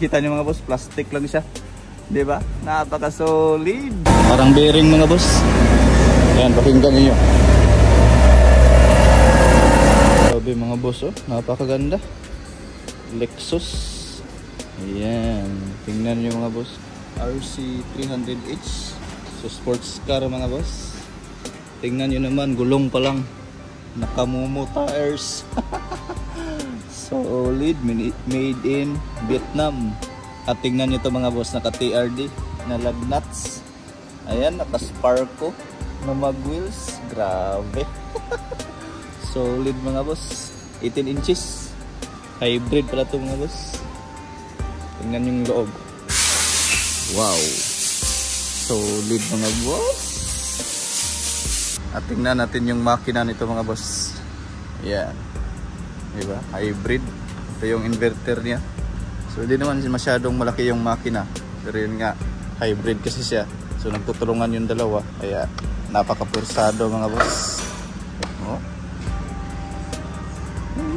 Kita niyo mga boss, plastic lang siya. 'Di ba? Napaka-solid. Parang bearing mga boss. Ayan, pakinggan niyo. Sabi mga boss, oh, napakaganda. Lexus. Ayan, tingnan niyo mga boss. RC 300H. So sports car mga boss. Tingnan niyo naman, gulong pa lang. Nakamumo tires. Solid, made in Vietnam. At tingnan nyo to mga boss, naka TRD na lug nuts. Ayan, naka Sparko na mag wheels. Grabe. Solid mga boss. 18 inches. Hybrid pala to mga boss. Tingnan yung loob. Wow. Solid mga boss. At tingnan natin yung makina nito mga boss. Ayan. Diba? Hybrid. Ito yung inverter niya. So hindi naman masyadong malaki yung makina. Pero yun nga, hybrid kasi siya. So nagtutulungan yung dalawa. Kaya napaka-pursado mga boss. Oh.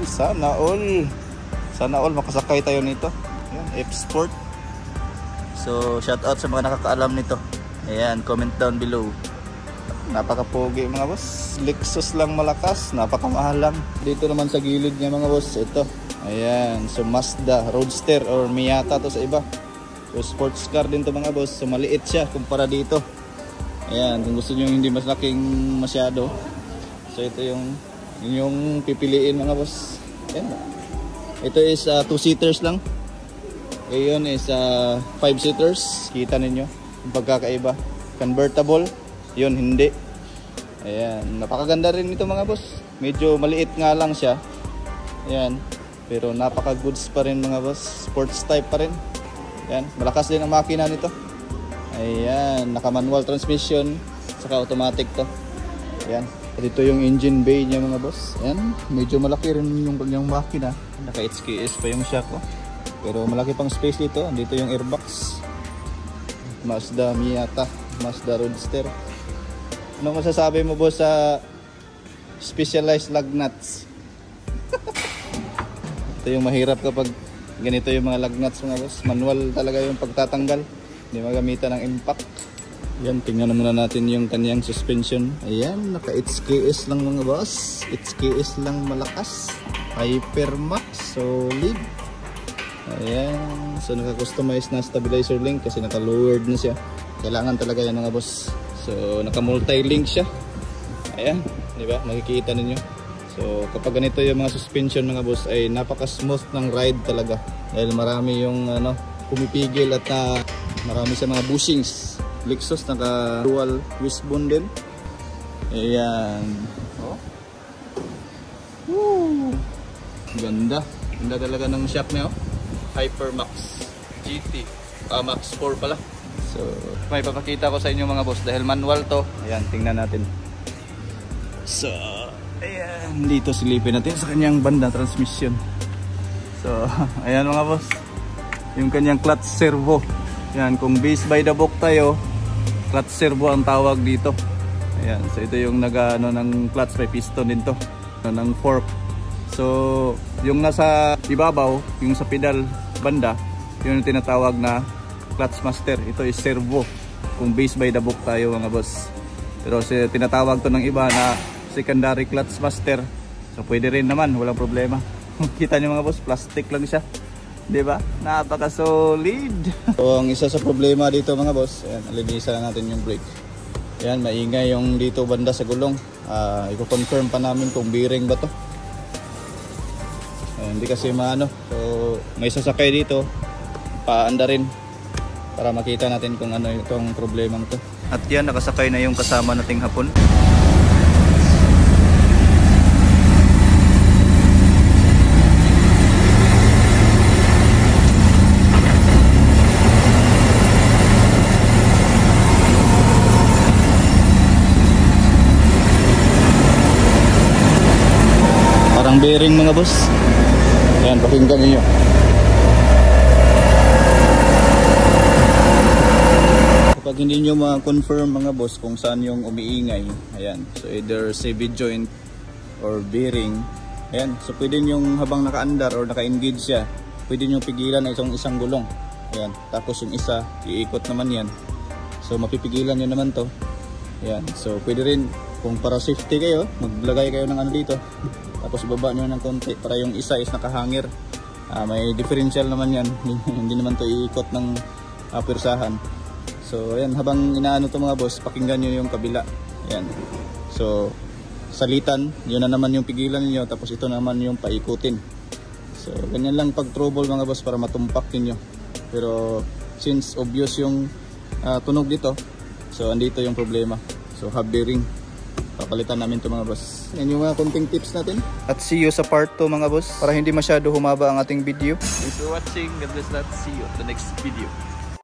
Sana all. Sana all makasakay tayo nito. Ayan, F-Sport. So shout out sa mga nakakaalam nito. Ayan, comment down below. Napaka-pogi mga boss. Lexus lang malakas, napakamahal lang. Dito naman sa gilid niya mga boss, ito. Ayan, so Mazda Roadster or Miata to sa iba. So sports car din to mga boss. So maliit siya kumpara dito. Ayan, kung gusto niyo hindi mas laking masyado. So ito yung yung pipiliin mga boss. Ayan. Ito is 2 uh, two seaters lang. Ngayon is 5 uh, five seaters. Kita ninyo yung pagkakaiba. Convertible. Yun hindi. Ayan, napakaganda rin ito mga boss. Medyo maliit nga lang siya. Ayan, pero napaka goods pa rin mga boss. Sports type pa rin. Ayan, malakas din ang makina nito. Ayan, naka manual transmission, saka automatic to. Ayan, dito yung engine bay niya mga boss. Ayan, medyo malaki rin yung kanyang makina. Naka HKS pa yung shock ko. Pero malaki pang space dito. Dito yung airbox. Mazda Miata, Mazda Roadster. Ano masasabi mo boss sa specialized lug nuts? Ito yung mahirap kapag ganito yung mga lug nuts mga boss. Manual talaga yung pagtatanggal. Hindi magamitan ng impact. Yan, tingnan muna natin yung kanyang suspension. Ayan, naka HKS lang mga boss. HKS lang malakas. Hypermax, solid. Ayan, so naka-customize na stabilizer link kasi naka-lowered na siya. Kailangan talaga yan mga boss. So, naka-multi-link siya. Ayan, di ba? Makikita ninyo. So, kapag ganito yung mga suspension mga boss ay napaka-smooth ng ride talaga. Dahil marami yung ano, pumipigil at uh, marami sa mga bushings. Lexus naka-dual wishbone din. Ayan. Oh. Woo! Ganda. Ganda talaga ng shop niya oh. Hypermax GT. Uh, Max 4 pala. So, may papakita ko sa inyo mga boss dahil manual to. Ayan, tingnan natin. So, ayan, dito silipin natin sa kanyang banda transmission. So, ayan mga boss. Yung kanyang clutch servo. Ayan, kung base by the book tayo, clutch servo ang tawag dito. Ayan, so ito yung nag ano, ng clutch may piston din to. Ano, ng fork. So, yung nasa ibabaw, yung sa pedal banda, yun yung tinatawag na clutch master. Ito is servo. Kung base by the book tayo mga boss. Pero si, tinatawag to ng iba na secondary clutch master. So pwede rin naman. Walang problema. Kita nyo mga boss plastic lang siya. Di ba? Napaka solid so ang isa sa problema dito mga boss ayan alinisan natin yung brake. Ayan maingay yung dito banda sa gulong. Uh, i-confirm pa namin kung bearing ba to. Ayan, hindi kasi maano. So may sasakay dito. Paanda rin para makita natin kung ano itong problemang to. At yan, nakasakay na yung kasama nating hapon. Parang bearing mga boss. Yan, pakinggan niyo. Kapag hindi nyo ma-confirm mga boss kung saan yung umiingay, ayan, so either CV joint or bearing, ayan, so pwede yung habang naka-andar or naka-engage siya, pwede nyo pigilan itong isang gulong. Ayan. Tapos yung isa, iikot naman yan. So mapipigilan nyo naman to. Ayan. So pwede rin kung para safety kayo, maglagay kayo ng ano dito. Tapos ibaba nyo ng konti para yung isa is nakahangir. Ah, may differential naman yan. Hindi naman to iikot ng uh, persahan. So ayan, habang inaano to mga boss, pakinggan nyo yung kabila. Ayan. So salitan, yun na naman yung pigilan niyo tapos ito naman yung paikutin. So ganyan lang pag trouble mga boss para matumpak niyo. Pero since obvious yung uh, tunog dito, so andito yung problema. So hub bearing. Papalitan namin to mga boss. Yan yung mga konting tips natin. At see you sa part 2 mga boss. Para hindi masyado humaba ang ating video. Thanks for watching. God bless lahat. See you at the next video.